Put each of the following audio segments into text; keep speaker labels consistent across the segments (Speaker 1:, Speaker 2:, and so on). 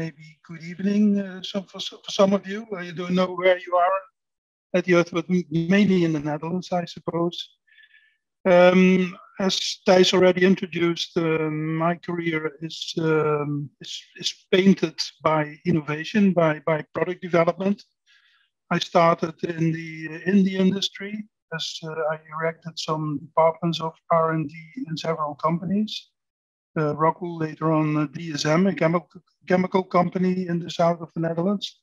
Speaker 1: maybe good evening uh, some, for, for, some of you. I don't know where you are at the Earth, but mainly in the Netherlands, I suppose. Um, as Thijs already introduced, uh, my career is, um, is, is painted by innovation, by, by product development. I started in the in the industry as uh, I erected some departments of R&D in several companies. Uh, later on uh, DSM, a chemical, chemical company in the south of the Netherlands.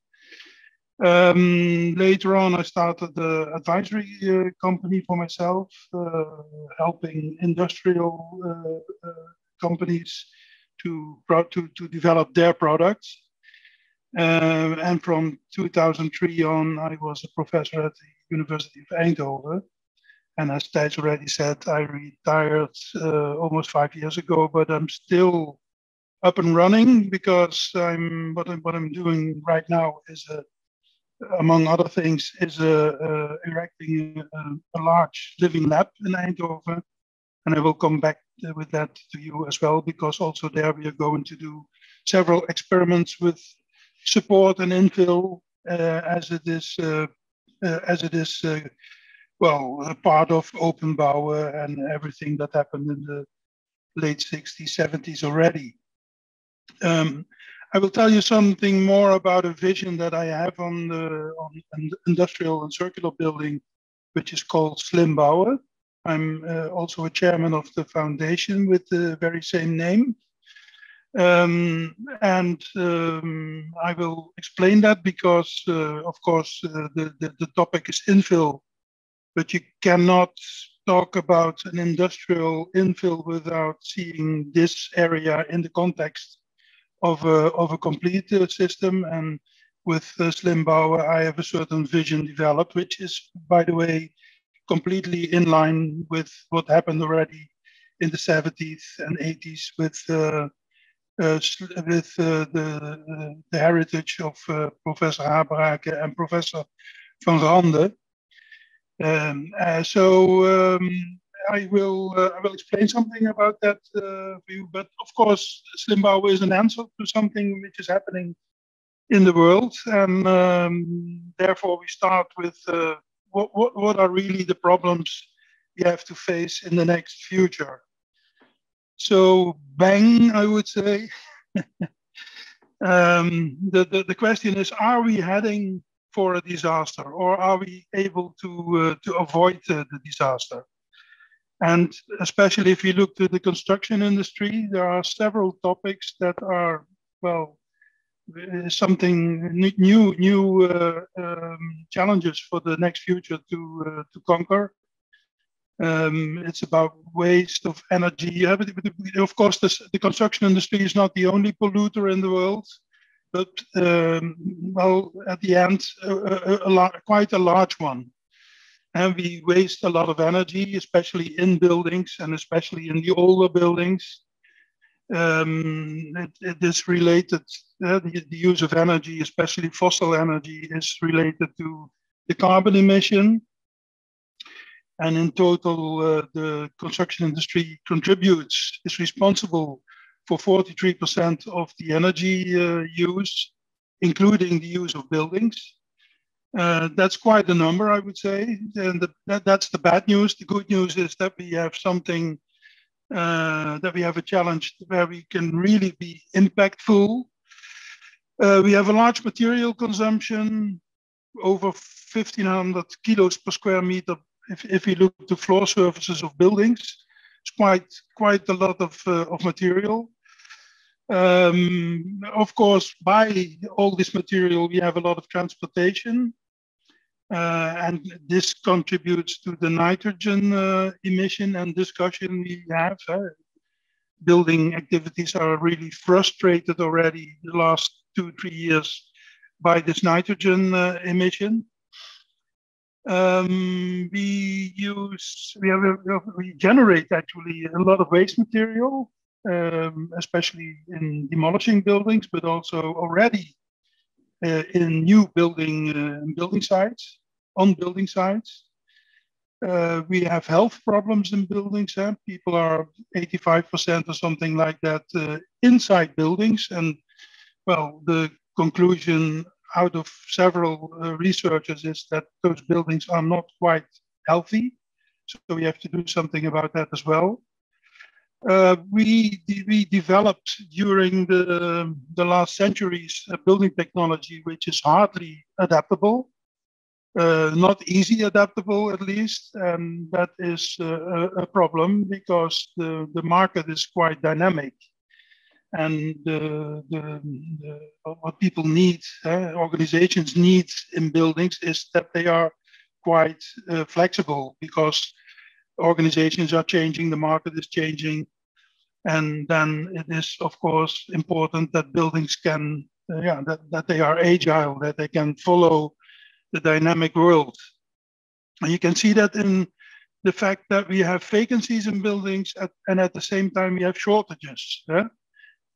Speaker 1: Um, later on, I started the advisory uh, company for myself, uh, helping industrial uh, uh companies to, to, to develop their products. And from 2003 on, I was a professor at the University of Eindhoven. And as Thijs already said, I retired uh, almost five years ago, but I'm still up and running because I'm what I'm, what I'm doing right now is a, among other things is a, a erecting a, a, large living lab in Eindhoven, and I will come back with that to you as well because also there we are going to do several experiments with support and infill uh, as it is uh, uh, as it is well a part of Openbouwen and everything that happened in the late 60s 70s already. Um, I will tell you something more about a vision that I have on the on industrial and circular building, which is called Slim Bouwen. I'm uh, also a chairman of the foundation with the very same name. Um, and um, I will explain that because, uh, of course, uh, the, the, the, topic is infill, but you cannot talk about an industrial infill without seeing this area in the context of a, of a complete uh, system. And with uh, Slim Bouwen, I have a certain vision developed, which is, by the way, completely in line with what happened already in the 70s and 80s with uh, uh, with uh, the, the heritage of uh, Professor Habraken and Professor Van Randen. Um, so um, I will I will explain something about that for you. But of course, Slim Bouwen is an answer to something which is happening in the world, and um, therefore we start with what, what, what are really the problems we have to face in the next future. So bang, I would say. um, the, the, the question is, are we heading for a disaster or are we able to, uh, to avoid uh, the disaster? And especially if you look to the construction industry, there are several topics that are, well, something new, new uh, um, challenges for the next future to, uh, to conquer. Um, it's about waste of energy. Of course, this, the construction industry is not the only polluter in the world, but um, well, at the end, a, a, a quite a large one. And we waste a lot of energy, especially in buildings and especially in the older buildings. Um, it, it is related, uh, the, the use of energy, especially fossil energy, is related to the carbon emission and in total, uh, the construction industry contributes, is responsible for 43% of the energy uh, use, including the use of buildings. Uh, that's quite a number, I would say. And the, that, that's the bad news. The good news is that we have something, uh, that we have a challenge where we can really be impactful. Uh, we have a large material consumption, over 1500 kilos per square meter if, if you look to floor surfaces of buildings, it's quite quite a lot of, uh, of material. Um, of course, by all this material, we have a lot of transportation, uh, and this contributes to the nitrogen uh, emission and discussion we have. Uh, building activities are really frustrated already the last two, three years by this nitrogen uh, emission. Um, we use we have we generate actually a lot of waste material, um, especially in demolishing buildings, but also already uh, in new building uh, building sites on building sites. Uh, we have health problems in buildings. Eh? People are 85% or something like that uh, inside buildings. And well, the conclusion out of several researchers is that those buildings are not quite healthy. So we have to do something about that as well. Uh, we, we developed during the, the last centuries a building technology which is hardly adaptable uh, not easy adaptable at least, and that is uh, a problem because the, the market is quite dynamic. And the, the, the what people need, uh, organizations need in buildings is that they are quite uh, flexible because organizations are changing, the market is changing, and then it is of course important that buildings can, uh, yeah, that, that they are agile, that they can follow the dynamic world. And you can see that in the fact that we have vacancies in buildings at, and at the same time we have shortages. Yeah?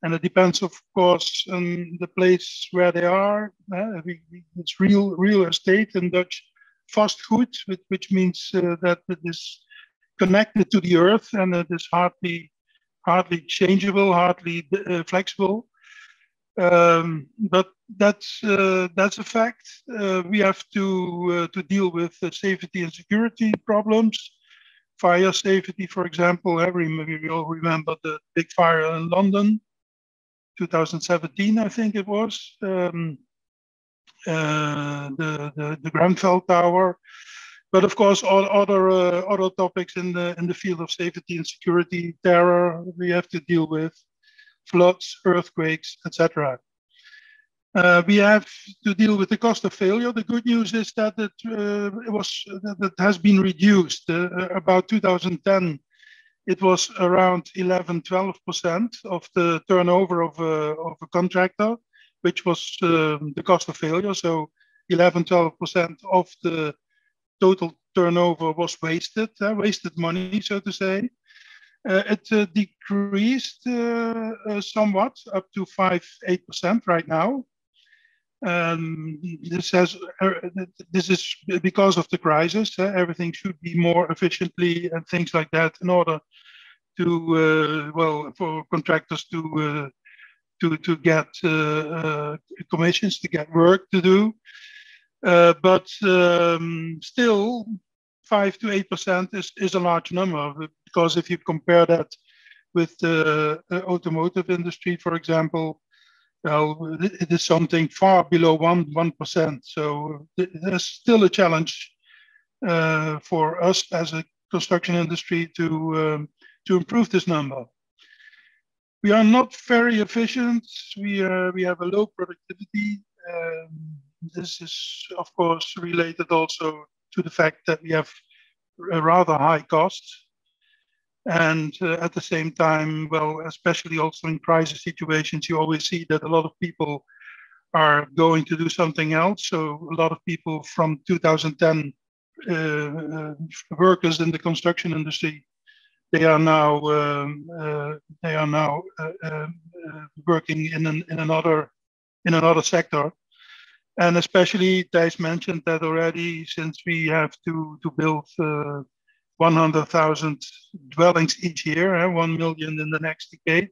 Speaker 1: And it depends, of course, on the place where they are. It's real real estate in Dutch vastgoed, which, which means uh, that it is connected to the earth and it is hardly hardly changeable, hardly uh, flexible. Um, but that's uh, that's a fact. Uh, we have to uh, to deal with safety and security problems, fire safety, for example. Every maybe we all remember the big fire in London, 2017, I think it was. Um, uh, the, the the Grenfell Tower, but of course all other uh, other topics in the in the field of safety and security, terror we have to deal with floods, earthquakes, etc. Uh, we have to deal with the cost of failure. The good news is that it, uh, it was that has been reduced. Uh, about 2010, it was around 11, 12 percent of the turnover of a, of a contractor, which was um, the cost of failure. So 11, 12 percent of the total turnover was wasted, uh, wasted money, so to say. Uh, it uh, decreased uh, somewhat up to 5 8% right now. Um, this has this is because of the crisis. everything should be more efficiently and things like that in order to well for contractors to to to get uh, commissions to get work to do. Uh, but um, still, five to eight percent is is a large number because if you compare that with the uh, automotive industry, for example, well, it is something far below one one percent. So there's still a challenge uh, for us as a construction industry to um, to improve this number. We are not very efficient. We uh, we have a low productivity. Um, this is of course related also to the fact that we have a rather high costs and uh, at the same time, well, especially also in crisis situations, you always see that a lot of people are going to do something else. So a lot of people from 2010 uh, uh, workers in the construction industry, they are now um, uh, they are now uh, uh, working in an, in another in another sector. And especially Thijs mentioned that already, since we have to to build 100,000 dwellings each year, uh, 1 million in the next decade.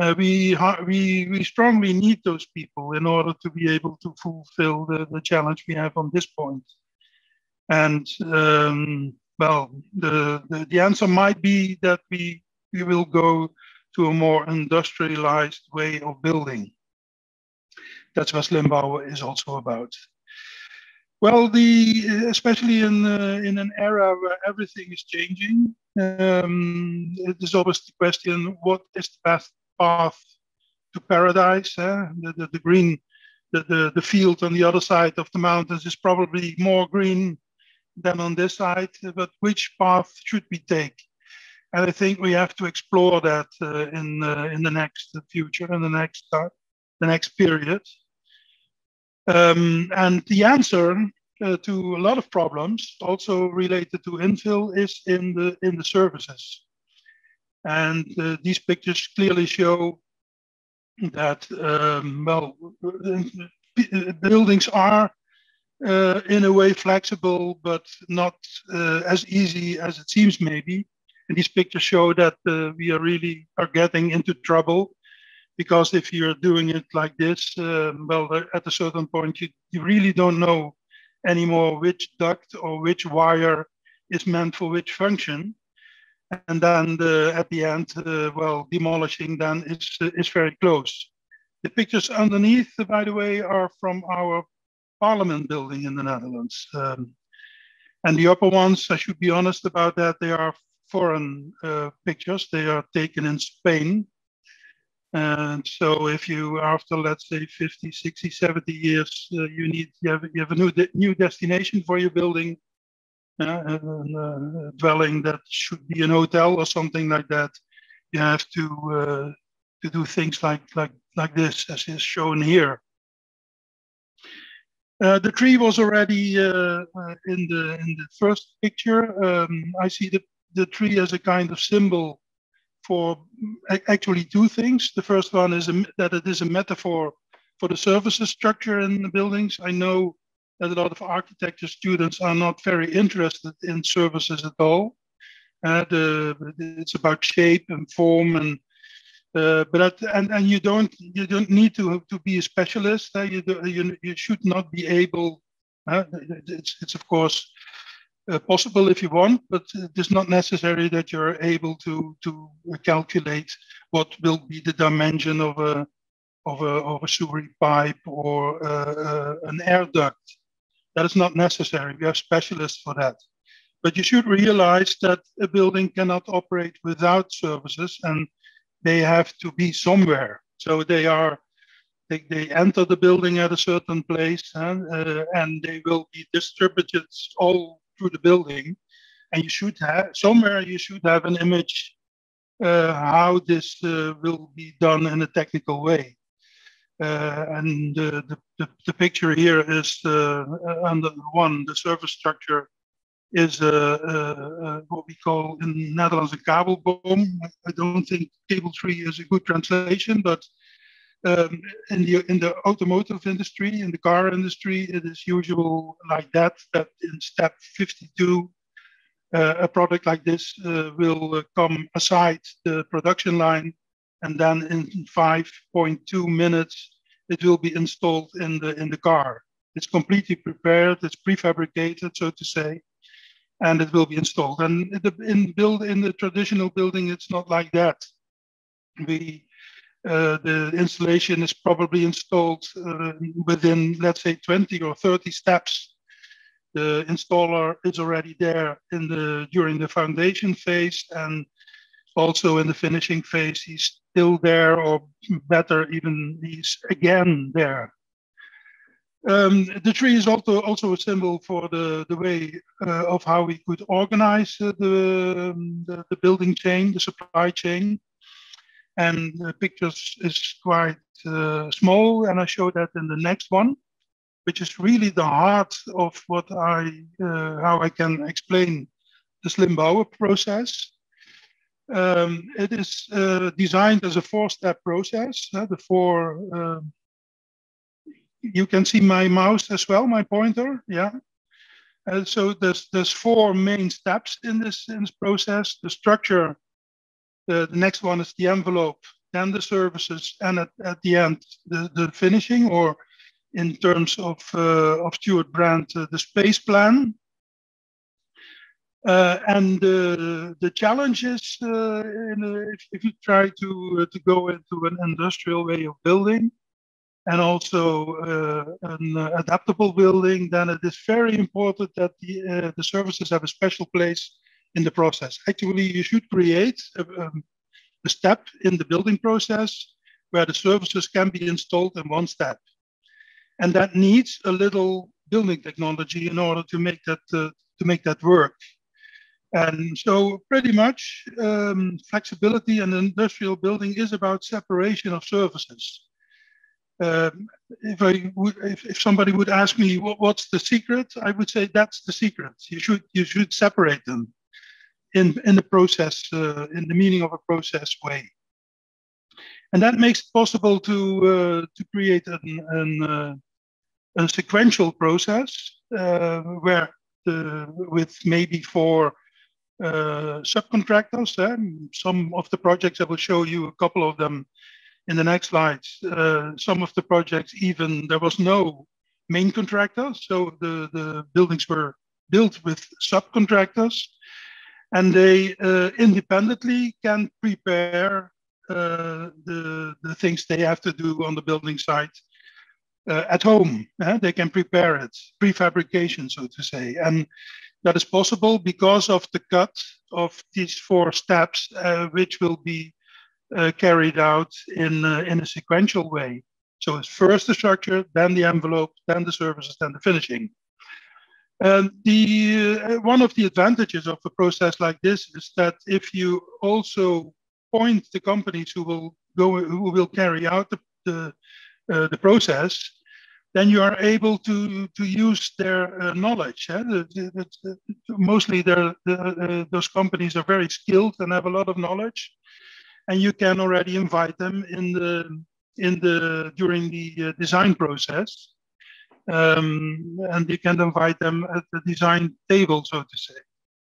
Speaker 1: Uh, we, we, we strongly need those people in order to be able to fulfill the, the challenge we have on this point. And um, well, the, the, the answer might be that we, we will go to a more industrialized way of building. That's what Slimbouwen is also about. Well, the especially in uh, in an era where everything is changing, um, it is always the question: what is the path path to paradise? Eh? The, the, the green, the, the the field on the other side of the mountains is probably more green than on this side. But which path should we take? And I think we have to explore that uh, in uh, in the next future, in the next uh, the next period. Um, and the answer uh, to a lot of problems, also related to infill, is in the in the services. And uh, these pictures clearly show that um, well, buildings are uh, in a way flexible, but not uh, as easy as it seems maybe. And these pictures show that uh, we are really are getting into trouble because if you're doing it like this, um, well, at a certain point, you, you really don't know anymore which duct or which wire is meant for which function. And then the, at the end, uh, well, demolishing then is, is very close. The pictures underneath, by the way, are from our parliament building in the Netherlands. Um, and the upper ones, I should be honest about that, they are foreign uh, pictures. They are taken in Spain. And so if you, after let's say 50, 60, 70 years, uh, you need, you have, you have a new, de new destination for your building, uh, a dwelling that should be an hotel or something like that. You have to, uh, to do things like, like, like this, as is shown here. Uh, the tree was already uh, uh, in the in the first picture. Um, I see the, the tree as a kind of symbol for actually two things. The first one is a, that it is a metaphor for the services structure in the buildings. I know that a lot of architecture students are not very interested in services at all. Uh, the, it's about shape and form and uh, but and and you don't you don't need to to be a specialist. Uh, you, do, you you should not be able. Uh, it's it's of course possible if you want, but it is not necessary that you're able to to calculate what will be the dimension of a of a of a sewer pipe or uh, uh, an air duct. That is not necessary. We have specialists for that. But you should realize that a building cannot operate without services and they have to be somewhere. So they are they, they enter the building at a certain place and, uh, and they will be distributed all through the building. And you should have somewhere you should have an image uh, how this uh, will be done in a technical way. Uh, and the, the, the, picture here is uh, under one, the service structure is uh, uh, what we call in Netherlands a kabelboom. I don't think cable tree is a good translation, but um, in the in the automotive industry, in the car industry, it is usual like that. That in step 52, uh, a product like this uh, will uh, come aside the production line, and then in 5.2 minutes, it will be installed in the in the car. It's completely prepared. It's prefabricated, so to say, and it will be installed. And the, in build in the traditional building, it's not like that. We uh, the installation is probably installed uh, within, let's say, 20 or 30 steps. The installer is already there in the during the foundation phase and also in the finishing phase. He's still there, or better, even he's again there. Um, the tree is also also a symbol for the the way uh, of how we could organize uh, the, um, the, the building chain, the supply chain, and the pictures is quite uh, small, and I show that in the next one, which is really the heart of what I uh, how I can explain the slim Bouwen process. Um, it is uh, designed as a four-step process. Uh, the four um, you can see my mouse as well, my pointer, yeah. So there's, there's four main steps in this, in this process. The structure, the, next one is the envelope, then the services, and at, at the end, the, the finishing, or in terms of, uh, of Stewart Brand, uh, the space plan. Uh, and uh, the challenge is uh, in, if, if, you try to, to go into an industrial way of building, and also uh, an adaptable building, then it is very important that the, uh, the services have a special place in the process. Actually, you should create a, um, a, step in the building process where the services can be installed in one step. And that needs a little building technology in order to make that, uh, to make that work. And so pretty much um, flexibility in industrial building is about separation of services. Um, if I would, if, if somebody would ask me what, what's the secret, I would say that's the secret. You should you should separate them in in the process uh, in the meaning of a process way, and that makes it possible to uh, to create an, an uh, a sequential process uh, where the, with maybe four subcontractors. Eh? Some of the projects, I will show you a couple of them in the next slides. Uh, some of the projects, even there was no main contractor, so the, the buildings were built with subcontractors, and they uh, independently can prepare uh, the, the things they have to do on the building site uh, at home. They can prepare it, prefabrication, so to say. And that is possible because of the cut of these four steps, uh, which will be uh, carried out in, uh, in a sequential way. So it's first the structure, then the envelope, then the services, then the finishing. And the, uh, one of the advantages of a process like this is that if you also point the companies who will go, who will carry out the, the, uh, the process, then you are able to, to use their uh, knowledge. The, the, the, mostly uh, those companies are very skilled and have a lot of knowledge. And you can already invite them in the, in the, during the uh, design process. Um, and you can invite them at the design table, so to say.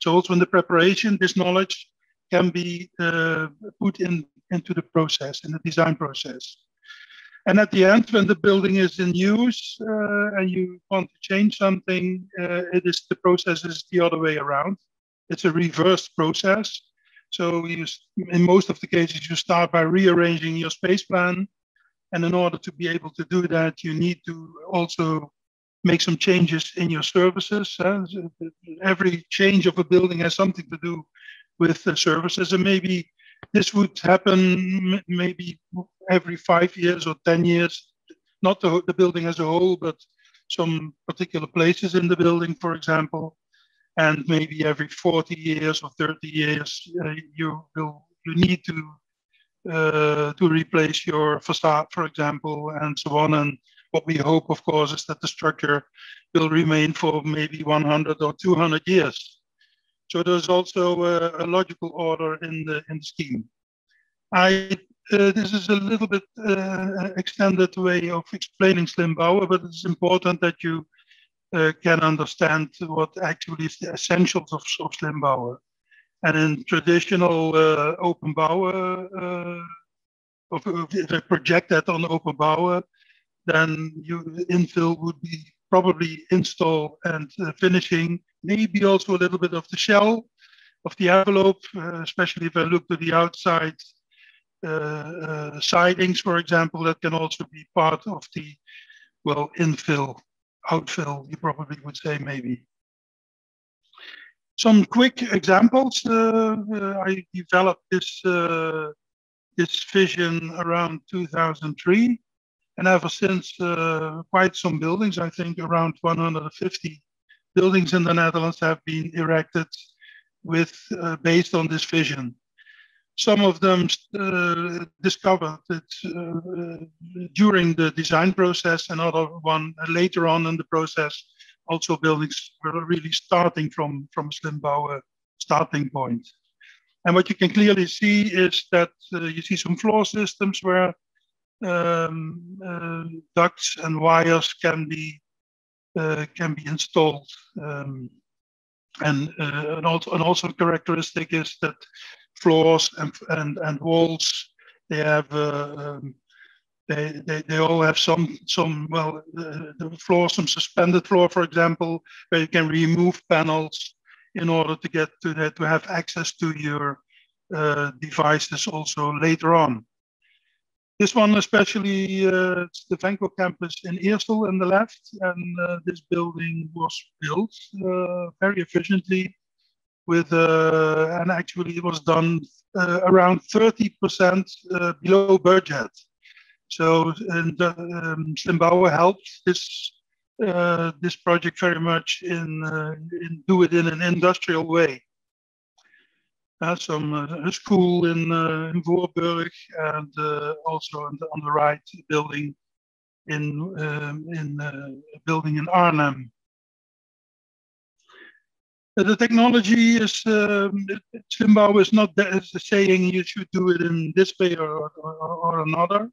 Speaker 1: So also in the preparation, this knowledge can be uh, put in into the process, in the design process. And at the end, when the building is in use uh, and you want to change something, uh, it is the process is the other way around. It's a reverse process. So you, in most of the cases, you start by rearranging your space plan. And in order to be able to do that, you need to also make some changes in your services. Every change of a building has something to do with the services. And maybe this would happen maybe every five years or 10 years, not the, the building as a whole, but some particular places in the building, for example. And maybe every 40 years or 30 years, uh, you will you need to uh, to replace your facade, for example, and so on. And what we hope, of course, is that the structure will remain for maybe 100 or 200 years. So there's also a, a logical order in the in the scheme. I uh, this is a little bit uh, extended way of explaining Slimbouwen, but it's important that you uh, can understand what actually is the essentials of, of Slimbouwen. And in traditional uh, open bouwen, uh, if I project that on open bouwen, then you infill would be probably install and uh, finishing, maybe also a little bit of the shell of the envelope, uh, especially if I look to the outside uh, uh, sidings, for example, that can also be part of the, well, infill, outfill, you probably would say maybe. Some quick examples. Uh, I developed this, this vision around 2003 and ever since uh, quite some buildings, I think around 150 buildings in the Netherlands have been erected with uh, based on this vision. Some of them uh, discovered it uh, during the design process, another one later on in the process. Also, buildings were really starting from from Slimbouwen starting point. And what you can clearly see is that uh, you see some floor systems where um, uh, ducts and wires can be uh, can be installed. Um, and, uh, and, also, and also characteristic is that floors and, and, and walls, they have um, they, they, they all have some some well uh, the floor some suspended floor for example where you can remove panels in order to get to that to have access to your uh, devices also later on this one especially, uh, it's the Venco campus in Eersel on the left, and uh, this building was built uh, very efficiently with, uh, and actually it was done uh, around 30% uh, below budget. So, and um, Slimbouwen helped this this project very much in, in do it in an industrial way uh, some uh, school in, uh, in Voorburg and uh, also on the, on the right building in, um, in a building in Arnhem. The technology is, um, Slimbouwen is not that, saying you should do it in this way or, or, or another.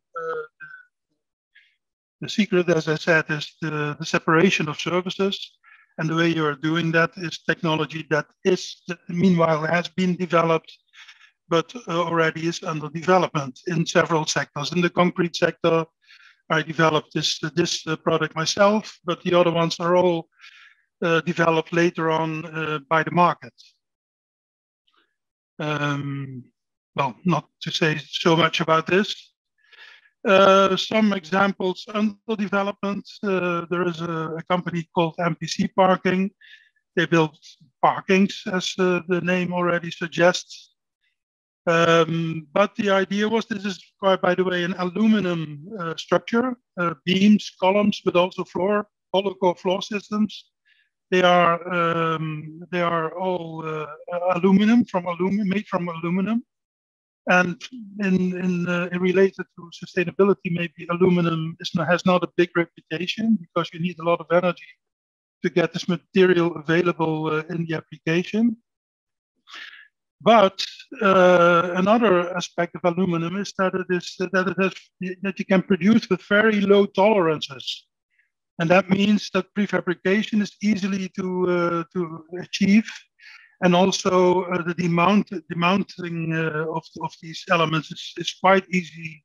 Speaker 1: The secret, as I said, is the, the separation of services. And the way you are doing that is technology that is, meanwhile, has been developed, but uh, already is under development in several sectors. In the concrete sector, I developed this, this uh, product myself, but the other ones are all uh, developed later on uh, by the market. Um, well, not to say so much about this. Uh, some examples under development. Uh, there is a, a, company called MPC Parking. They build parkings, as uh, the name already suggests. Um, but the idea was this is, quite, by the way, an aluminum uh, structure, uh, beams, columns, but also floor, hollow core floor systems. They are um, they are all uh, aluminum from aluminum, made from aluminum. And in, in, uh, related to sustainability, maybe aluminum is, has not a big reputation because you need a lot of energy to get this material available uh, in the application. But uh, another aspect of aluminum is that it is that it has that you can produce with very low tolerances, and that means that prefabrication is easily to uh, to achieve and also uh, the demount, demounting uh, of, of these elements is, is quite easy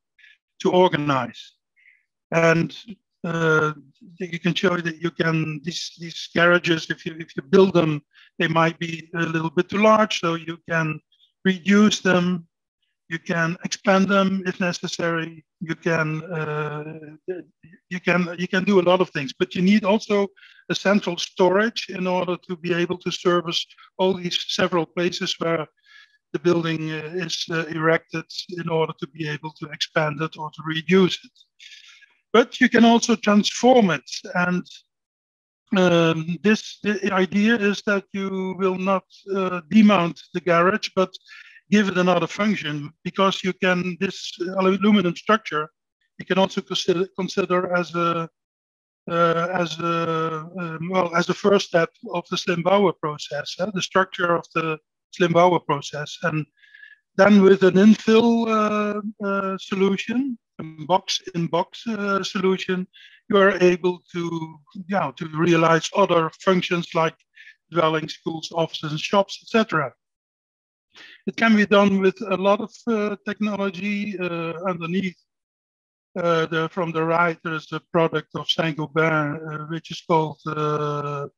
Speaker 1: to organize. And uh, you can show that you can, these, these garages, if you, if you build them, they might be a little bit too large, so you can reduce them you can expand them if necessary. You can uh, you can you can do a lot of things but you need also a central storage in order to be able to service all these several places where the building uh, is uh, erected in order to be able to expand it or to reduce it. But you can also transform it and um, this idea is that you will not uh, demount the garage but give it another function because you can this aluminum structure you can also consider, consider as a uh, as a um, well as the first step of the Slimbouwen process, uh, the structure of the Slimbouwen process, and then with an infill uh, uh solution, box in box uh, solution, you are able to yeah to realize other functions like dwellings, schools, offices, and shops, etc. It can be done with a lot of uh, technology uh, underneath. Uh, the, from the right, there's a product of Saint-Gobain, which is called um,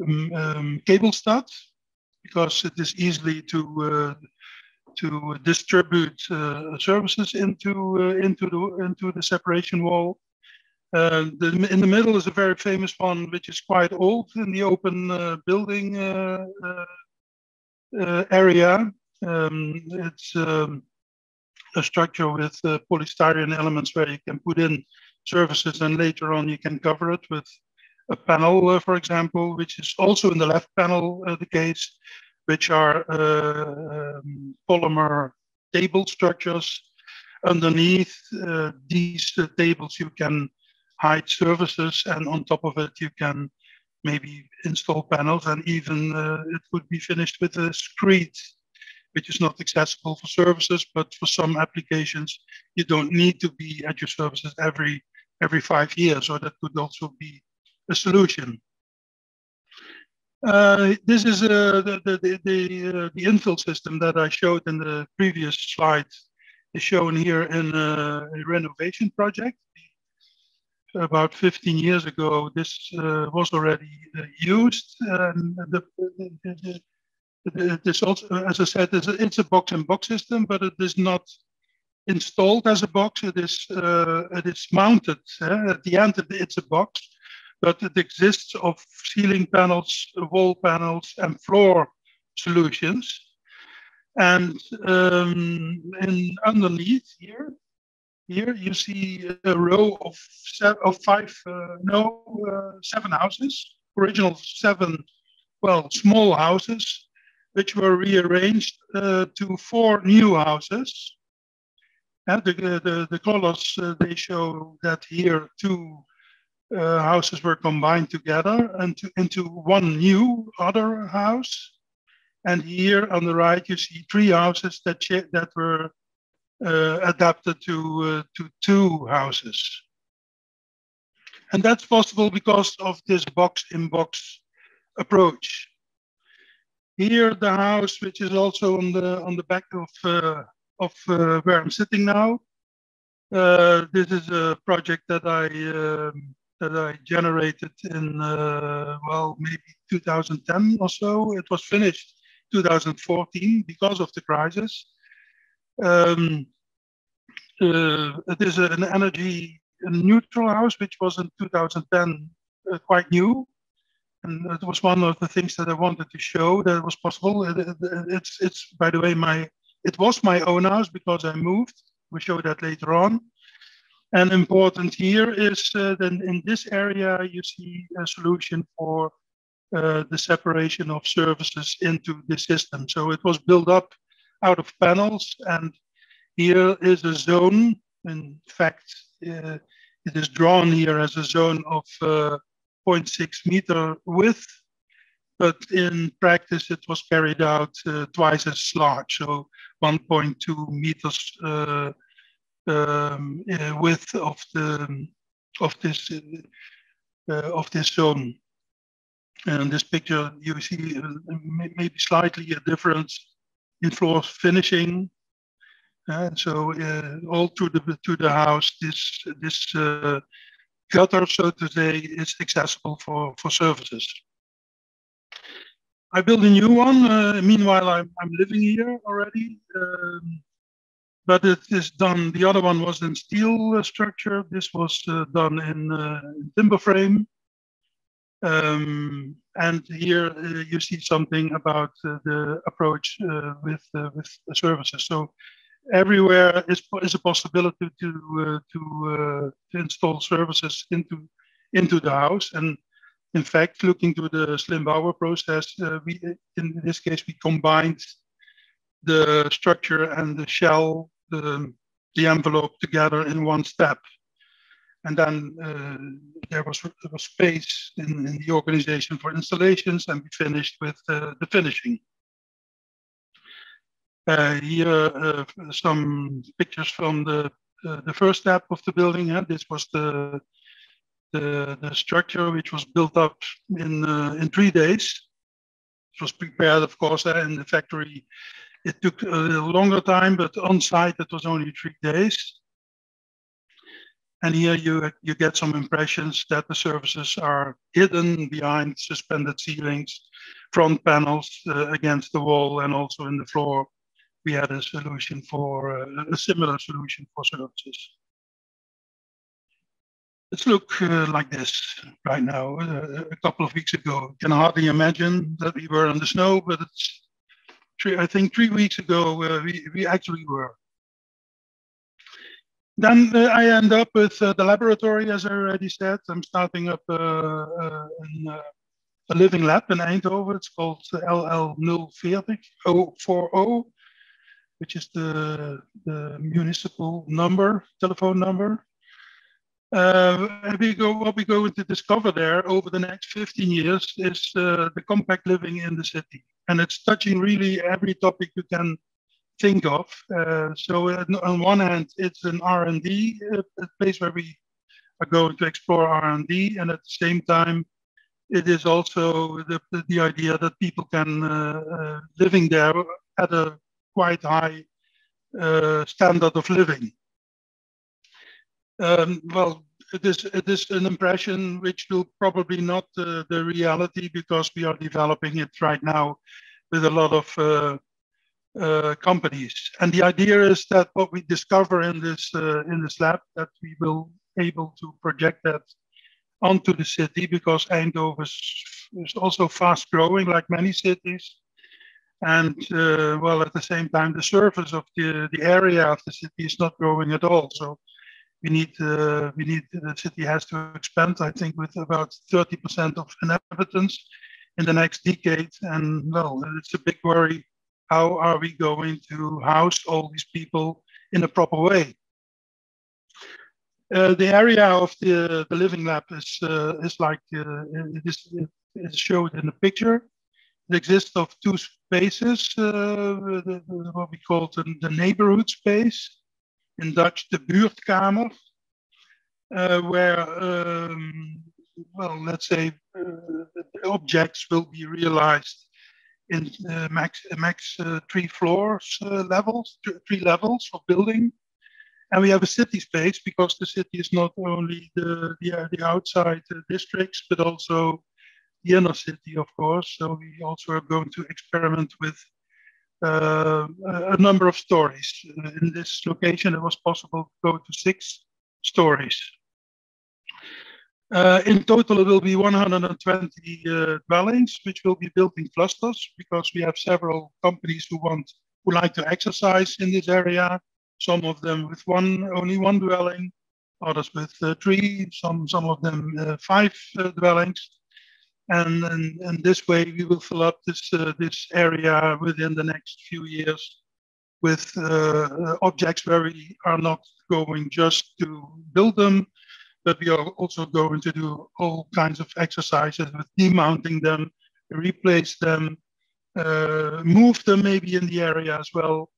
Speaker 1: um, CableStud, because it is easily to to distribute uh, services into uh, into the into the separation wall. Uh, the, in the middle is a very famous one, which is quite old in the open building area, um, it's um, a structure with uh, polystyrene elements where you can put in services and later on you can cover it with a panel, uh, for example, which is also in the left panel uh, the case, which are uh, um, polymer table structures. Underneath uh, these uh, tables, you can hide services, and on top of it, you can maybe install panels, and even it would be finished with a screed which is not accessible for services, but for some applications, you don't need to be at your services every every five years, or that could also be a solution. Uh, this is uh, the, the, the, uh, the, infill system that I showed in the previous slide is shown here in a, a renovation project. About 15 years ago, this uh, was already uh, used. And the, the, it is also, as I said, it's a, box and box system, but it is not installed as a box. It is uh, it is mounted. Uh, at the end, it's a box, but it exists of ceiling panels, wall panels, and floor solutions. And um, in underneath here, here you see a row of of five, uh, no, uh, seven houses. Original seven, well, small houses which were rearranged uh, to four new houses. And the, the, the colors, uh, they show that here two uh, houses were combined together into, into one new other house. And here on the right, you see three houses that, that were uh, adapted to, uh, to two houses. And that's possible because of this box in box approach. Here, the house, which is also on the on the back of uh, of uh, where I'm sitting now. Uh, this is a project that I um, that I generated in uh, well maybe 2010 or so. It was finished 2014 because of the crisis. Um, uh, it is an energy neutral house, which was in 2010 uh, quite new. And it was one of the things that I wanted to show that it was possible. It, it, it's, it's, by the way, my, it was my own house because I moved. We'll show that later on. And important here is uh, that in this area, you see a solution for uh, the separation of services into the system. So it was built up out of panels and here is a zone. In fact, uh, it is drawn here as a zone of uh, 0.6 meter width, but in practice it was carried out uh, twice as large, so 1.2 meters uh, um, uh, width of the of this uh, of this zone. And this picture you see maybe slightly a difference in floor finishing and so uh, all through the to the house, this this uh, gutter, so to say, is accessible for for services. I built a new one. Uh, meanwhile, I'm I'm living here already, um, but it is done. The other one was in steel structure. This was done in, in timber frame. Um, and here uh, you see something about uh, the approach uh, with with the services. So everywhere is, is a possibility to uh, to, uh, to install services into into the house. And in fact, looking to the Slim Bouwen process, uh, we in this case we combined the structure and the shell, the the envelope together in one step. And then uh, there was, there was space in, in, the organization for installations, and we finished with uh, the finishing. Uh, here uh, some pictures from the uh, the first step of the building. This was the, the, the structure which was built up in in three days. It was prepared, of course, in the factory. It took a longer time, but on site it was only three days. And here you, you get some impressions that the surfaces are hidden behind suspended ceilings, front panels uh, against the wall, and also in the floor we had a solution for uh, a similar solution for services. Let's look uh, like this right now. Uh, a couple of weeks ago, you can hardly imagine that we were on the snow, but it's three, I think three weeks ago uh, we, we actually were. Then uh, I end up with uh, the laboratory, as I already said. I'm starting up an, a living lab in Eindhoven. It's called LL040 which is the, the municipal number, telephone number. Uh, we go, what we're going to discover there over the next 15 years is uh, the compact living in the city. And it's touching really every topic you can think of. Uh, so on one hand, it's an R&D uh, place where we are going to explore R&D. And at the same time, it is also the, the, idea that people can uh, uh, living there at a quite high uh, standard of living. Um, well, it is, it is an impression which will probably not uh, the reality because we are developing it right now with a lot of uh, uh, companies. And the idea is that what we discover in this uh, in this lab that we will able to project that onto the city because Eindhoven is, is also fast growing like many cities and uh, well, at the same time, the surface of the, the area of the city is not growing at all. So we need uh, we need the city has to expand. I think with about 30% of inhabitants in the next decade. And well, it's a big worry. How are we going to house all these people in a proper way? Uh, the area of the, the living lab is uh, is like uh, it is it is showed in the picture it of two spaces, uh, what we call the, the, neighborhood space, in Dutch the buurtkamer. uh, where, um, well, let's say uh, objects will be realized in uh, max, max uh, three floors uh, levels, three levels of building. And we have a city space because the city is not only the, the, the outside districts, but also inner city, of course. So we also are going to experiment with uh, a number of stories. In this location, it was possible to go to six stories. Uh, in total, it will be 120 uh, dwellings, which will be built in clusters because we have several companies who want who like to exercise in this area. Some of them with one only one dwelling, others with uh, three, some some of them uh, five uh, dwellings and, and, and this way we will fill up this, uh, this area within the next few years with uh, objects where we are not going just to build them, but we are also going to do all kinds of exercises with demounting them, replace them, uh, move them maybe in the area as well.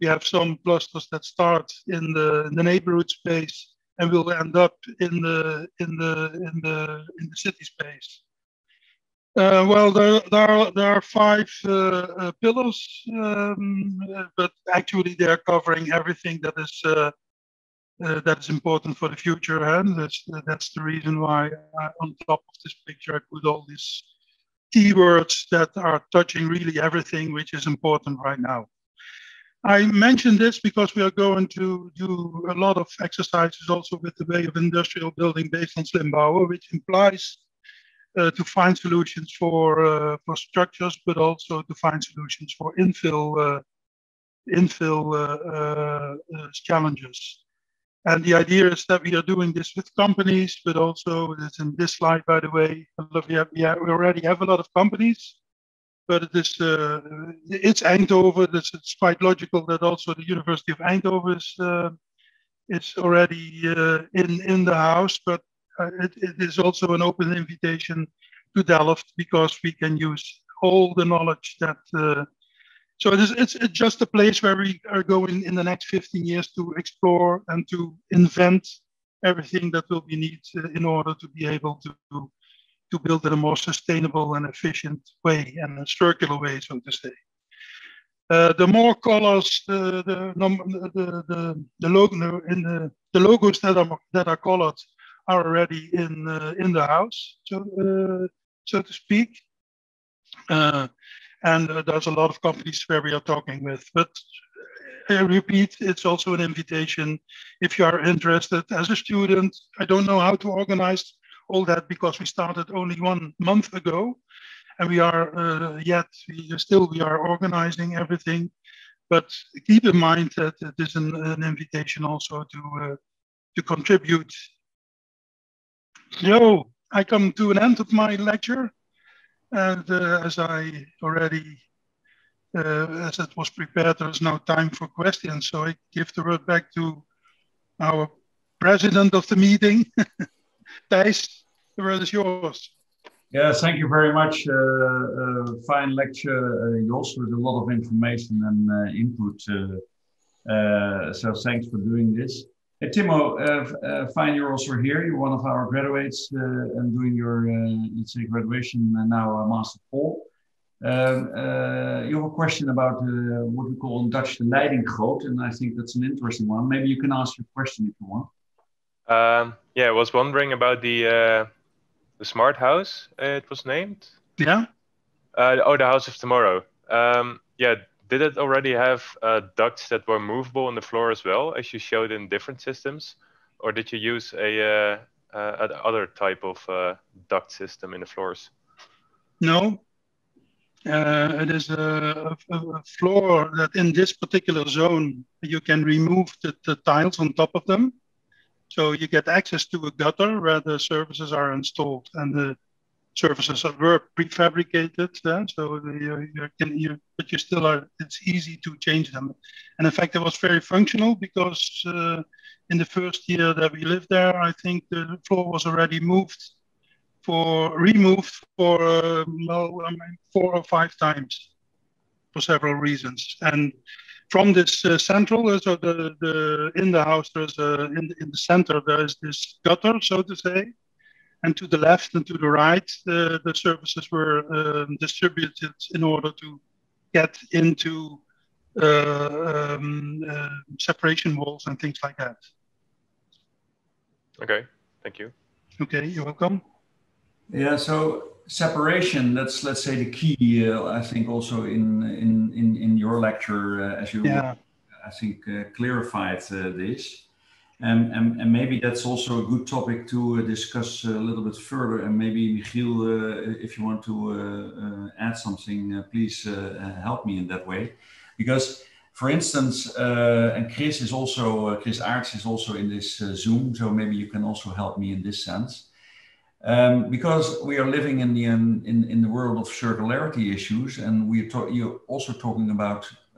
Speaker 1: We have some clusters that start in the, in the neighborhood space and will end up in the in the in the in the city space. Uh, well, there, there, are, there are five uh, uh, pillars, um, but actually they are covering everything that is uh, uh, that is important for the future. And that's that's the reason why I, on top of this picture I put all these keywords that are touching really everything which is important right now. I mentioned this because we are going to do a lot of exercises also with the way of industrial building based on Slimbouwen, which implies uh, to find solutions for uh, for structures, but also to find solutions for infill uh, infill challenges. And the idea is that we are doing this with companies, but also it's in this slide, by the way. We, already have a lot of companies, but it is uh, it's Eindhoven. It's, quite logical that also the University of Eindhoven is uh, is already uh, in in the house. But uh, it, it is also an open invitation to Delft because we can use all the knowledge that. Uh, so it is, it's, it's just a place where we are going in the next 15 years to explore and to invent everything that will be needed uh, in order to be able to to build in a more sustainable and efficient way and a circular way, so to say. Uh, the more colors, the the the the, the logo in the, the logos that are that are colored are already in uh, in the house, so uh, so to speak. Uh, and there's a lot of companies where we are talking with, but I repeat, it's also an invitation. If you are interested as a student, I don't know how to organize all that because we started only one month ago, and we are uh, yet we still we are organizing everything. But keep in mind that it is an, an invitation also to uh, to contribute so I come to an end of my lecture. And uh, as I already, uh, as it was prepared, there is now time for questions. So I give the word back to our president of the meeting, Thijs, the word is yours.
Speaker 2: Yeah, thank you very much. Uh, uh fine lecture, uh, Jos, with a lot of information and uh, input. so thanks for doing this. Hey, Timo, uh, uh, fine you're also here. You're one of our graduates uh, and doing your, let's say, graduation and now, uh, Master 4. Um, uh, you have a question about uh, what we call in Dutch the leidinggoot, and I think that's an interesting one. Maybe you can ask your question if you want.
Speaker 3: Um, yeah, I was wondering about the uh, the smart house. it was named.
Speaker 1: Yeah.
Speaker 3: oh, the house of tomorrow. Um, yeah, did it already have uh, ducts that were movable on the floor as well, as you showed in different systems, or did you use a uh, uh, other type of uh, duct system in the floors?
Speaker 1: No, uh, it is a, a, floor that in this particular zone you can remove the, the tiles on top of them, so you get access to a gutter where the services are installed, and the surfaces were prefabricated, uh, so you, you can, you, but you still are. It's easy to change them, and in fact, it was very functional because uh, in the first year that we lived there, I think the floor was already moved for removed for uh, well, I mean, four or five times for several reasons, and from this uh, central, uh, so the, the in the house there's a, in in the center there is this gutter, so to say, and to the left and to the right the, the services were um, distributed in order to get into uh, um, uh, separation walls and things like that.
Speaker 3: Okay, thank you.
Speaker 1: Okay, you're welcome.
Speaker 2: Yeah, so separation, that's, let's say, the key, uh, I think, also in, in, in, in your lecture, uh, as you, yeah. I think, uh, clarified uh, this. And, and, maybe that's also a good topic to uh, discuss a little bit further. And maybe, Michiel, uh, if you want to add something, please help me in that way. Because for instance, uh, and Chris is also, uh, Chris Aerts is also in this uh, Zoom, so maybe you can also help me in this sense. Um, because we are living in the in, in the world of circularity issues, and we are you're also talking about uh,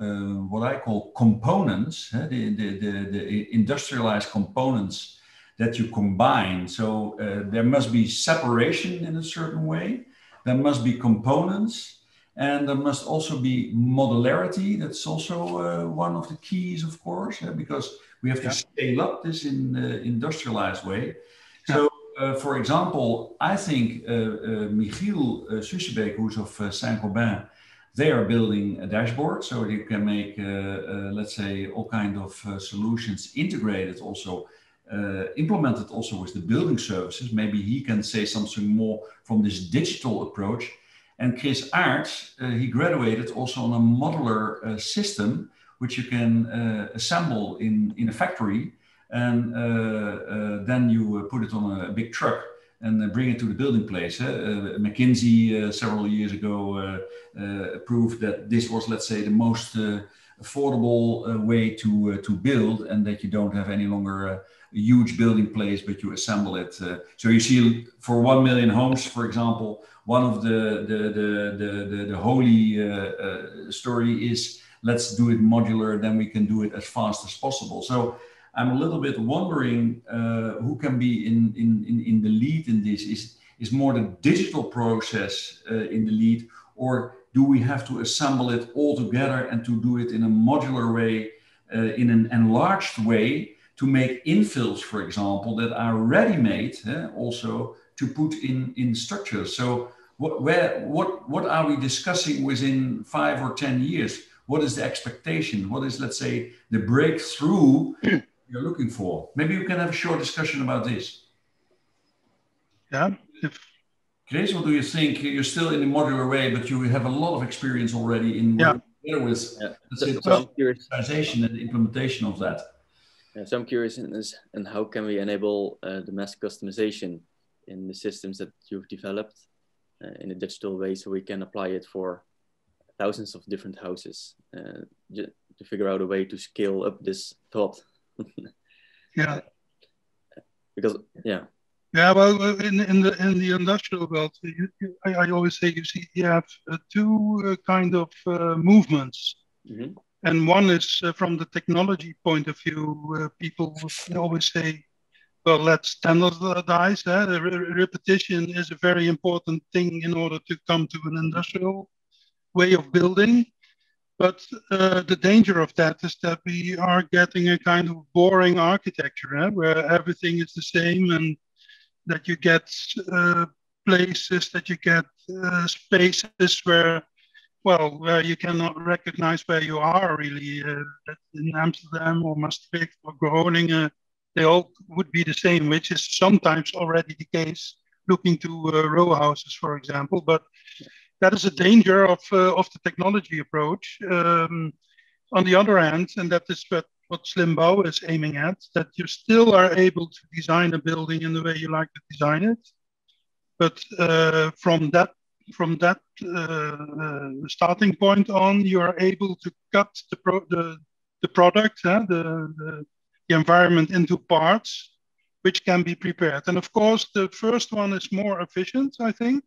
Speaker 2: what I call components, eh, the, the, the, the, industrialized components that you combine. So uh, there must be separation in a certain way. There must be components, and there must also be modularity. That's also uh, one of the keys, of course, eh, because we have to scale up this in uh, industrialized way. So uh, for example, I think uh, uh, Michiel uh, Sussebeek, who's of uh, Saint-Gobain, they are building a dashboard so you can make, uh, uh, let's say, all kind of solutions integrated also, implemented also with the building services. Maybe he can say something more from this digital approach. And Chris Aerts, he graduated also on a modular system, which you can assemble in, in a factory and uh, uh, then you uh, put it on a big truck and bring it to the building place. Uh, McKinsey uh, several years ago uh, proved that this was, let's say, the most affordable way to to build, and that you don't have any longer a huge building place, but you assemble it. so you see, for one million homes, for example, one of the the the the, the, the holy story is let's do it modular, then we can do it as fast as possible. So I'm a little bit wondering uh, who can be in, in, in, in, the lead in this. Is, is more the digital process uh, in the lead, or do we have to assemble it all together and to do it in a modular way, uh, in an enlarged way, to make infills, for example, that are ready-made eh, also to put in, in structures? So what, where, what, what are we discussing within five or 10 years? What is the expectation? What is, let's say, the breakthrough you're looking for. Maybe we can have a short discussion about this.
Speaker 1: Yeah. If...
Speaker 2: Chris, what do you think? You're still in a modular way, but you have a lot of experience already in
Speaker 1: yeah.
Speaker 2: with yeah. so, so organization and implementation of that.
Speaker 4: Yeah, so I'm curious in this, and how can we enable uh, the mass customization in the systems that you've developed uh, in a digital way, so we can apply it for thousands of different houses uh, to figure out a way to scale up this thought
Speaker 1: yeah.
Speaker 4: Because yeah.
Speaker 1: Yeah, well, in in the in the industrial world, you, you, I, I, always say you see you have uh, two uh, kind of uh, movements, mm-hmm. and one is uh, from the technology point of view. Uh, people always say, "Well, let's standardize." Eh? Re- repetition is a very important thing in order to come to an industrial way of building. But uh, the danger of that is that we are getting a kind of boring architecture eh, where everything is the same and that you get uh, places, that you get uh, spaces where, well, where you cannot recognize where you are really. Uh, in Amsterdam or Maastricht or Groningen, they all would be the same, which is sometimes already the case looking to uh, row houses, for example. But that is a danger of, uh, of the technology approach. Um, on the other hand, and that is what, what Slimbouw is aiming at, that you still are able to design a building in the way you like to design it. But uh, from that from that uh, uh starting point on, you are able to cut the pro the, the product, the, the, the environment into parts, which can be prepared. And of course, the first one is more efficient, I think.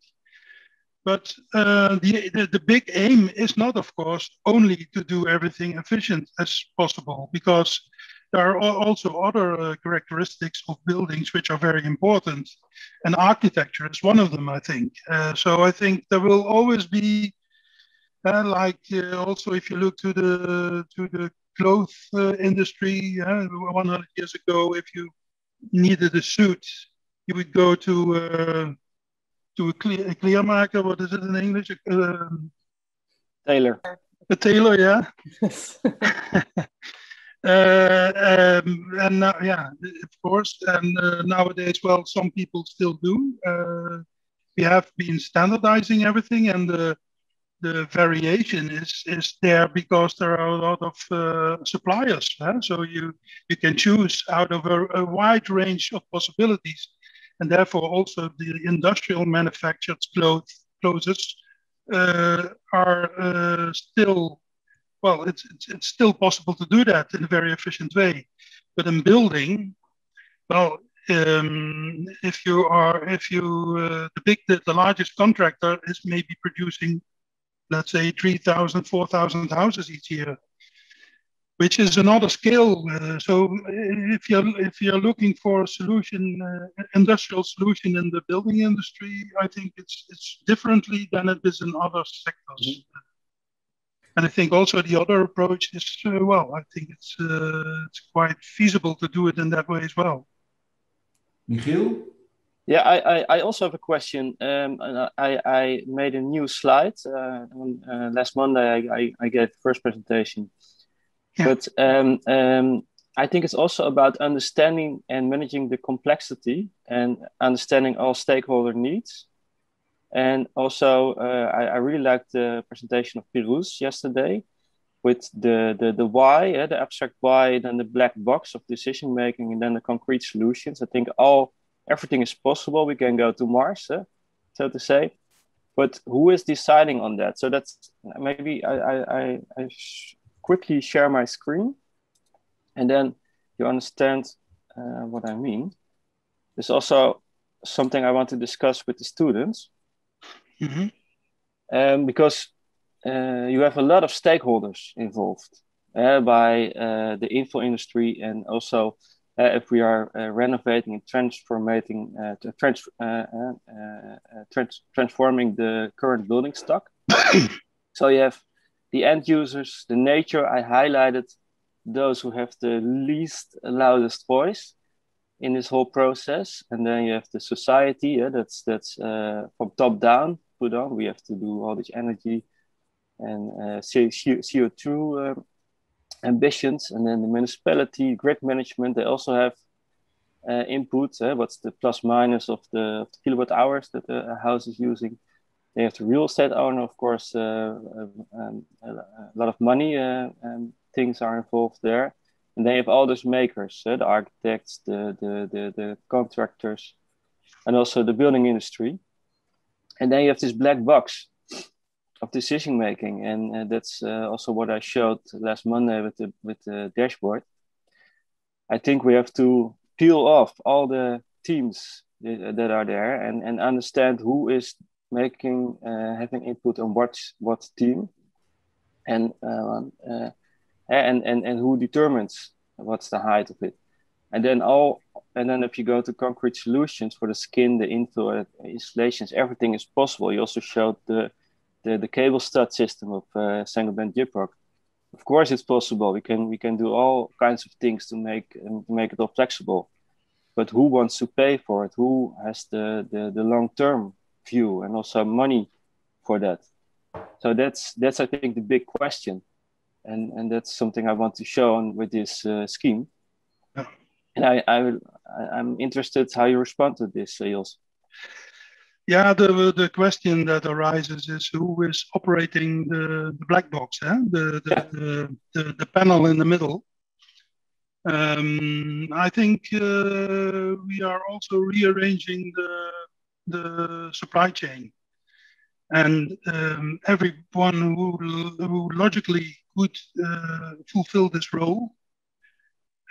Speaker 1: But uh, the, the, the, big aim is not, of course, only to do everything efficient as possible, because there are also other uh, characteristics of buildings which are very important. And architecture is one of them, I think. Uh, so I think there will always be Uh, like uh, also, if you look to the to the cloth uh, industry, 100 years ago, if you needed a suit, you would go to uh, to a, clear, a kleermaker. What is it in English? Um,
Speaker 5: tailor.
Speaker 1: A tailor, yeah. uh, um, and now, yeah, of course. And uh, nowadays, well, some people still do. Uh, we have been standardizing everything, and the the variation is is there because there are a lot of uh, suppliers. Huh? So you you can choose out of a, a, wide range of possibilities, and therefore also the industrial manufactured clothes clothes uh, are uh, still well. It's, it's it's still possible to do that in a very efficient way, but in building, well. Um, if you are, if you, uh, the big, the, the largest contractor is maybe producing let's say 3,000, 4,000 houses each year, which is another scale. Uh, so if you're if you're looking for a solution, uh, industrial solution in the building industry, I think it's it's differently than it is in other sectors. Mm-hmm. And I think also the other approach is uh, well. I think it's uh, it's quite feasible to do it in that way as well.
Speaker 2: Michiel.
Speaker 5: Yeah, I, I, I, also have a question. Um, I, I made a new slide. Uh, on, uh, last Monday, I, I, I, gave the first presentation. But um, um, I think it's also about understanding and managing the complexity and understanding all stakeholder needs. And also, uh, I, I really liked the presentation of Pirouz yesterday with the, the, the why, yeah, the abstract why, then the black box of decision making, and then the concrete solutions. I think all everything is possible. We can go to Mars, uh, so to say. But who is deciding on that? So that's maybe I, I, I, I quickly share my screen and then you understand uh, what I mean. There's also something I want to discuss with the students. Mm -hmm. um, because uh, you have a lot of stakeholders involved uh, by uh, the info industry and also uh, if we are uh, renovating and transforming, uh, trans trans transforming the current building stock. so you have the end users, the nature. I highlighted those who have the least loudest voice in this whole process, and then you have the society. Yeah, that's that's from top down put on. We have to do all this energy and uh, CO2 ambitions. And then the municipality, grid management, they also have uh, input. Uh, what's the plus minus of the, of the, kilowatt hours that a house is using? They have the real estate owner, of course, uh, um, a lot of money uh, um, things are involved there. And they have all those makers, uh, the architects, the, the, the, the contractors, and also the building industry. And then you have this black box of decision making, and uh, that's uh, also what I showed last Monday with the with the dashboard. I think we have to peel off all the teams that are there and, and understand who is making uh, having input on what what team, and um, uh, and and and who determines what's the height of it, and then all and then if you go to concrete solutions for the skin, the infill installations, everything is possible. You also showed the the, the cable stud system of uh, Saint-Gobain Gyproc. Of course, it's possible. We can we can do all kinds of things to make um, to make it all flexible. But who wants to pay for it? Who has the the, the long term view and also money for that? So that's that's I think the big question, and and that's something I want to show on with this uh, scheme. And I I will I'm interested how you respond to this, uh, Jos.
Speaker 1: Yeah, the the question that arises is who is operating the, the black box, eh? the, the, yeah. the, the, the, panel in the middle. Um, I think uh, we are also rearranging the, the supply chain. And um, everyone who, who logically could uh, fulfill this role,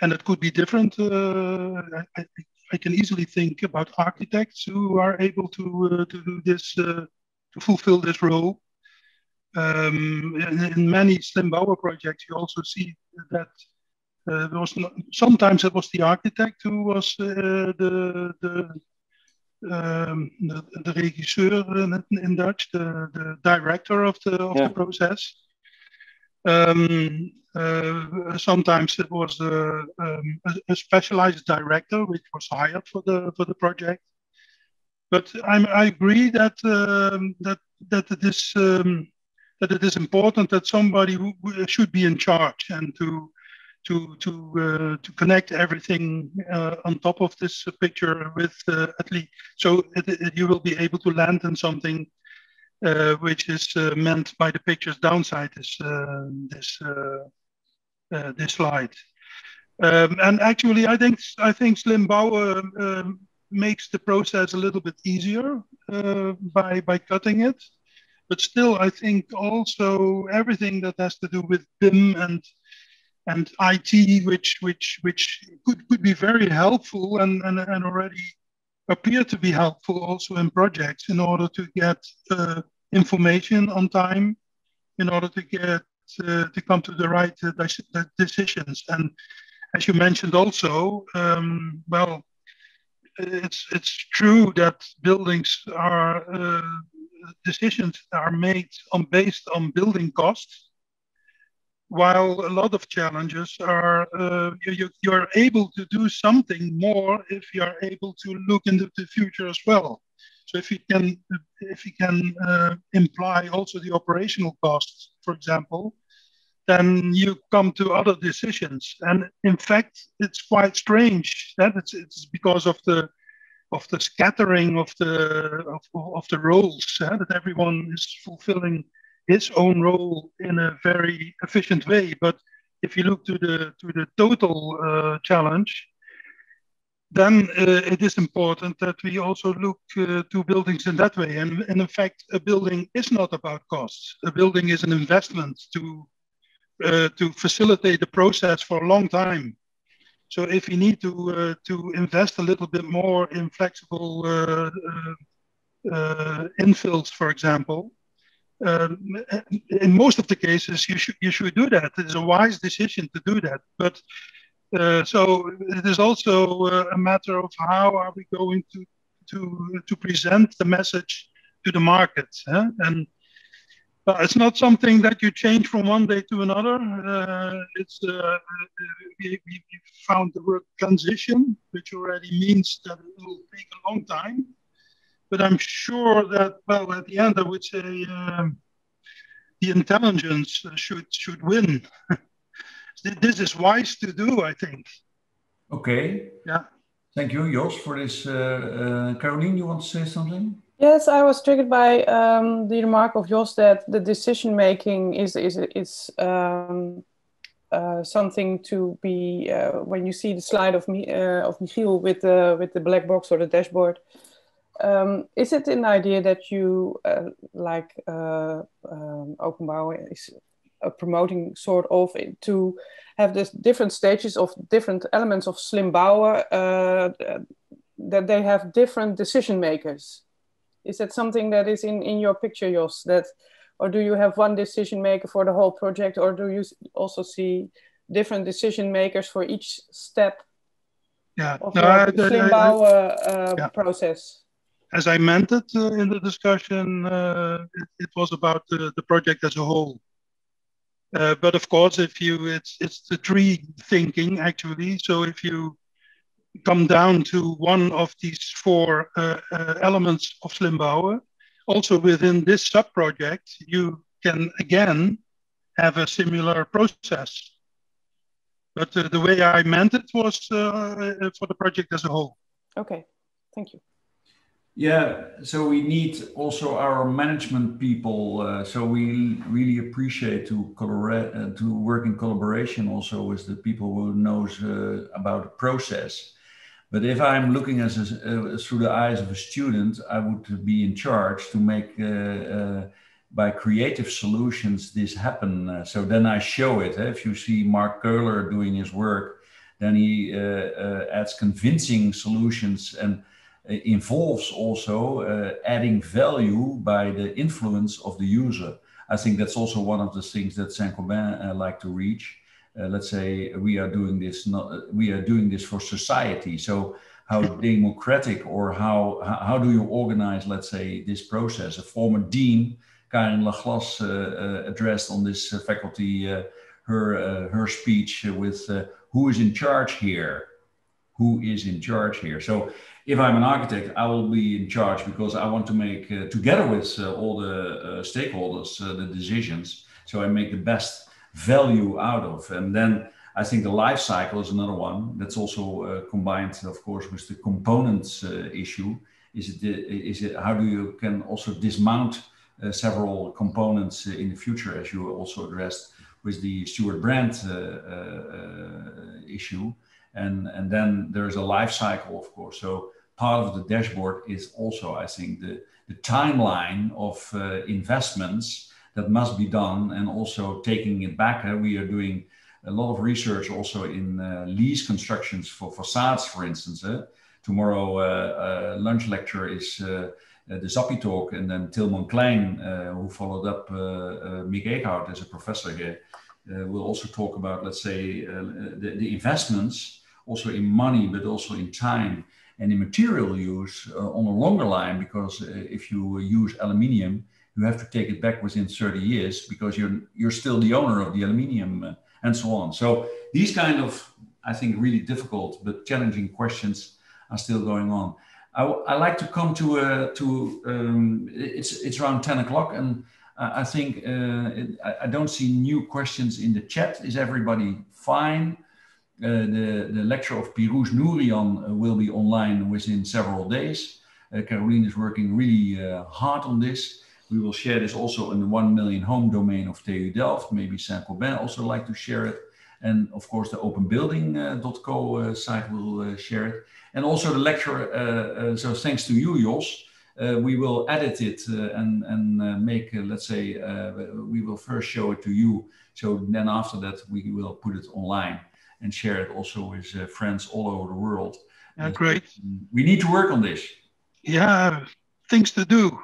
Speaker 1: and it could be different. Uh, I, I can easily think about architects who are able to uh, to do this uh, to fulfill this role. Um, in, in, many Slim Bouwen projects, you also see that uh, was not, sometimes it was the architect who was uh, the, the um, the, the regisseur in, in Dutch, the, the director of the of yeah. the process. Um, uh, sometimes it was a, um, a, a, specialized director which was hired for the for the project. But I'm, i agree that um, that that it is um, that it is important that somebody should be in charge and to to to uh, to connect everything uh, on top of this picture with uh, at least so it, you will be able to land on something uh, which is uh, meant by the pictures downside this uh, this this slide. Um, and actually I think I think Slim Bouwen um, makes the process a little bit easier by by cutting it. But still I think also everything that has to do with BIM and and IT, which which which could, could be very helpful and, and, and already appear to be helpful also in projects in order to get uh, information on time, in order to get uh, to come to the right uh, decisions. And as you mentioned also, um, well, it's it's true that buildings are uh, decisions are made on based on building costs while a lot of challenges are uh, you, you are able to do something more if you are able to look into the future as well. So if you can if you can uh, imply also the operational costs, for example, then you come to other decisions. And in fact, it's quite strange that it's, it's because of the of the scattering of the of, of the roles uh, that everyone is fulfilling his own role in a very efficient way. But if you look to the to the total uh, challenge, then uh, it is important that we also look uh, to buildings in that way. And, and, in fact, a building is not about costs. A building is an investment to uh, to facilitate the process for a long time. So if you need to uh, to invest a little bit more in flexible uh, infills, for example, um, in most of the cases, you should you should do that. It is a wise decision to do that. But uh, so it is also uh, a matter of how are we going to to to present the message to the market, huh? and uh, it's not something that you change from one day to another. Uh, it's uh, we, we found the word transition, which already means that it will take a long time but I'm sure that, well, at the end, I would say um, the intelligence should should win. this is wise to do, I think.
Speaker 2: Okay.
Speaker 1: Yeah.
Speaker 2: Thank you, Jos, for this. Uh, uh, Caroline, you want to say something?
Speaker 6: Yes, I was triggered by um, the remark of Jos that the decision making is is is um, uh, something to be uh, when you see the slide of me uh, of Michiel with the with the black box or the dashboard um, is it an idea that you uh, like uh, um, Openbouw is uh, promoting sort of to have this different stages of different elements of slim bouwen uh, that they have different decision makers? Is that something that is in, in your picture, Jos? That or do you have one decision maker for the whole project, or do you also see different decision makers for each step
Speaker 1: yeah.
Speaker 6: of no, the slim bouwen uh, yeah. process?
Speaker 1: As I meant it uh, in the discussion, uh, it, it, was about the, the, project as a whole. Uh, but of course, if you, it's it's the tree thinking actually. So if you come down to one of these four uh, uh, elements of Slim Bouwen, also within this sub project, you can again have a similar process. But uh, the way I meant it was for the project as a whole.
Speaker 6: Okay, thank you.
Speaker 2: Yeah, so we need also our management people. Uh, so we really appreciate to collaborate, uh, to work in collaboration also with the people who knows uh, about the process. But if I'm looking as a, uh, through the eyes of a student, I would be in charge to make uh, uh, by creative solutions this happen. so then I show it. Eh? If you see Mark Köhler doing his work, then he adds convincing solutions and Eh, involves also uh, adding value by the influence of the user. I think that's also one of the things that Saint-Gobain uh, eh, like to reach. Uh, let's say we are doing this not, we are doing this for society so how democratic or how, how do you organize, let's say, this process? A former dean, Karin Laglas, addressed on this faculty her, her speech with who is in charge here? Who is in charge here? So if I'm an architect, I will be in charge because I want to make, together with all the stakeholders, the decisions. So I make the best value out of. And then I think the life cycle is another one that's also uh, combined, of course, with the components uh, issue. Is it, is it how do you can also dismount uh, several components uh, in the future, as you also addressed with the Stewart Brand uh, uh, issue, and and then there's a life cycle, of course. So part of the dashboard is also, I think, the the timeline of investments that must be done, and also taking it back. we are doing a lot of research also in uh, lease constructions for facades, for instance. Eh? Tomorrow, uh, uh, lunch lecture is uh, the Zappi talk, and then Tillmann Klein, who followed up Mick Eekhout as a professor here, will also talk about, let's say, the, the, investments, also in money, but also in time and in material use on a longer line, because if you use aluminium, you have to take it back within 30 years because you're you're still the owner of the aluminium and so on. So these kind of, I think, really difficult but challenging questions are still going on. I, I like to come to uh, to um, it's it's around ten o'clock, and I think uh, it, I don't see new questions in the chat. Is everybody fine? Uh, the the lecture of Pirouz Nourian uh, will be online within several days. Uh, Caroline is working really hard on this. We will share this also in the 1 million home domain of TU Delft. Maybe Saint-Gobain also like to share it. And of course, the openbuilding.co uh, site will uh, share it. And also the lecture, uh, so thanks to you, Jos, we will edit it and, and make, let's say, we will first show it to you. So then after that, we will put it online and share it also with friends all over the world.
Speaker 1: Yeah, great.
Speaker 2: We need to work on this.
Speaker 1: Yeah, things to do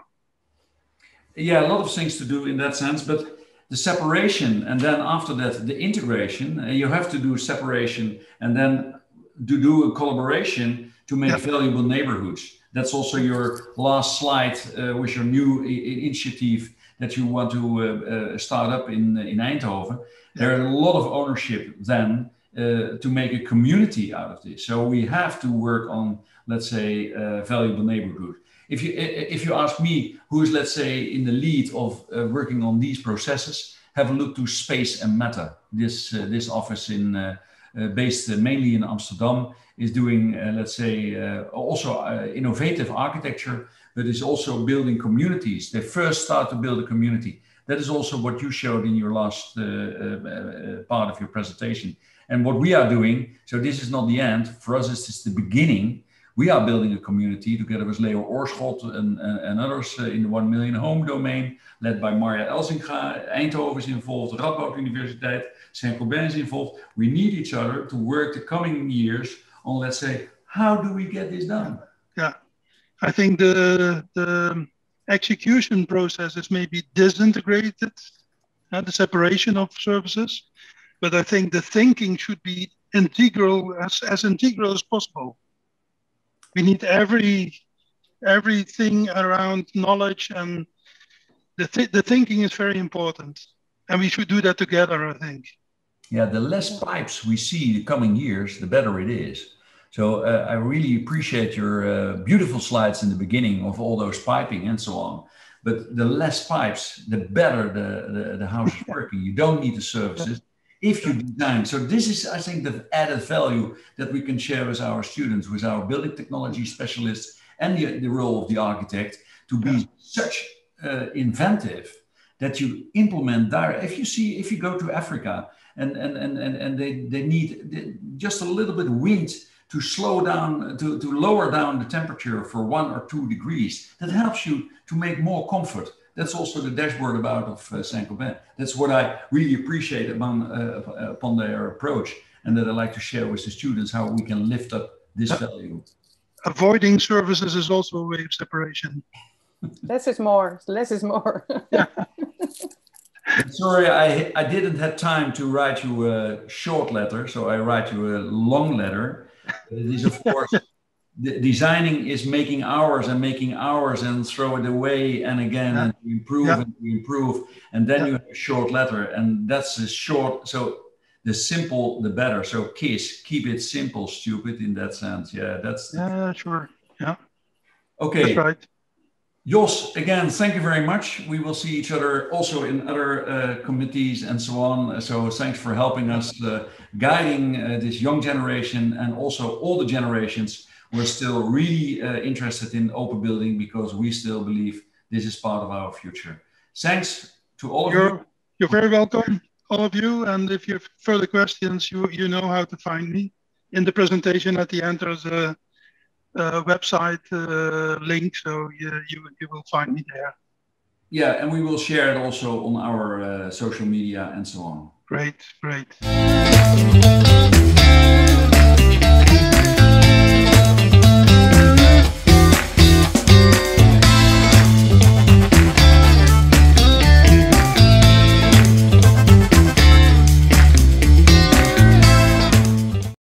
Speaker 2: yeah, a lot of things to do in that sense, but the separation and then after that the integration, and you have to do separation and then to do a collaboration to make valuable neighborhoods. That's also your last slide uh, with your new initiative that you want to uh, uh, start up in in Eindhoven. There are a lot of ownership then uh, to make a community out of this. So we have to work on, let's say, uh, valuable neighborhood if you if you ask me, who is let's say in the lead of uh, working on these processes, have a look to Space and Matter. This uh, this office in uh, based mainly in Amsterdam is doing let's say also innovative architecture, but is also building communities. They first start to build a community. That is also what you showed in your last part of your presentation. And what we are doing, so this is not the end. For us, this is the beginning we are building a community together with Leo Oorschot and, and, others uh, in the 1 million home domain, led by Marja Elsinga. Eindhoven is involved, Radboud Universiteit, Saint-Gobain is involved. We need each other to work the coming years on, let's say, how do we get this done?
Speaker 1: Yeah, I think the, the execution process is maybe disintegrated, uh, the separation of services, but I think the thinking should be integral, as, as integral as possible. We need every everything around knowledge and the, th- the thinking is very important and we should do that together i think.
Speaker 2: Yeah the less pipes we see the coming years the better it is. So uh, i really appreciate your uh, beautiful slides in the beginning of all those piping and so on but the less pipes the better the, the, the house is working. You don't need the services if you design. So this is, I think, the added value that we can share with our students, with our building technology specialists, and the, the role of the architect to be yeah. such uh, inventive that you implement there. If you see, if you go to Africa and and and and, and they they need just a little bit of wind to slow down, to, to lower down the temperature for one or two degrees, that helps you to make more comfort that's also the dashboard about of uh, Saint-Gobain. That's what I really appreciate upon, uh, upon their approach and that I like to share with the students how we can lift up this value.
Speaker 1: Avoiding services is also a way of separation.
Speaker 6: Less is more. Less is more. yeah.
Speaker 2: Sorry, I, I didn't have time to write you a short letter, so I write you a long letter. It is, of course, designing is making hours and making hours and throw it away and again yeah. and improve yeah. and improve and then yeah. you have a short letter and that's a short so the simple the better so kiss keep it simple stupid in that sense yeah that's
Speaker 1: yeah sure yeah
Speaker 2: okay
Speaker 1: that's right
Speaker 2: Jos, again, thank you very much. We will see each other also in other uh, committees and so on. So thanks for helping us, uh, guiding uh, this young generation and also all the generations we're still really uh, interested in open building because we still believe this is part of our future. Thanks to all of
Speaker 1: you're,
Speaker 2: you.
Speaker 1: You're very welcome, all of you. And if you have further questions, you, you know how to find me. In the presentation at the end, there's a, a website uh, link, so you, you, you will find me there.
Speaker 2: Yeah, and we will share it also on our uh, social media and so on.
Speaker 1: Great, great.